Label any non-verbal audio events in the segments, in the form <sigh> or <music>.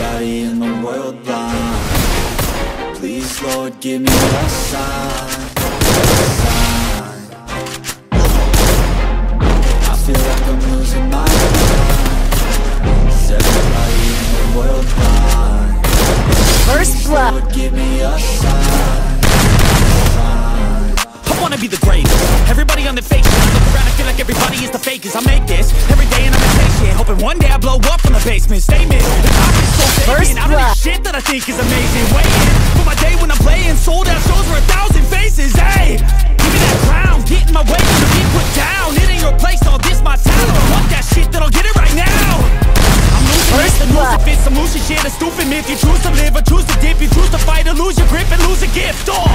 everybody in the world blind. Please, Lord, give me a sign, a sign. I feel like I'm losing my mind. Is everybody in the world blind? First blood. Lord, give me a sign, sign. I wanna be the greatest. Everybody on the fake shit I look around and feel like everybody is the fakest I make this. Every day and I'm impatient Hoping one day I blow up from the basement. Statement. The top is so First vacant I'm in blood. shit that I think is amazing. Waiting for my day when I'm playing. Sold out shows for a thousand faces. Hey, give me that crown. Get in my way to be put down. It ain't your place, all this my town. I want that shit, then I'll get it right now. I'm losing First it, and losing blood. fits, I'm losing shit. A stupid. Myth, you choose to live or choose to dip You choose to fight or lose your grip and lose a gift, oh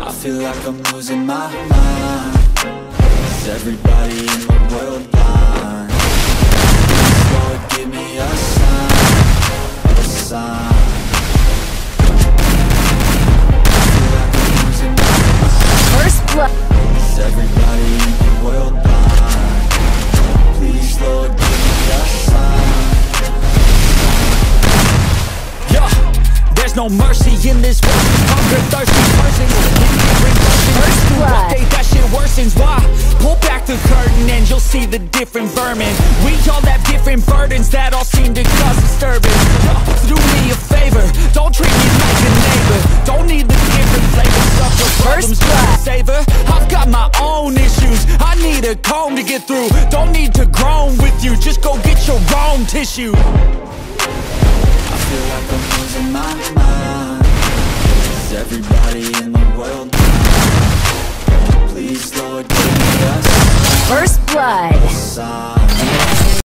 I feel like I'm losing my mind. Is everybody in the world blind? Lord, give me a sign, a sign I feel like I'm losing my mind First blood. Is everybody in the world blind? Please, Lord, give me a sign Yeah, there's no mercy in this world. Hunger, thirsty persons you'll see the different vermin. We all have different burdens that all seem to cause disturbance. <laughs> Do me a favor, don't treat me like a neighbor. Don't need the different flavors of your problems First savor. I've got my own issues. I need a comb to get through. Don't need to groan with you. Just go get your own tissue. I feel like I'm losing my mind. Is everybody in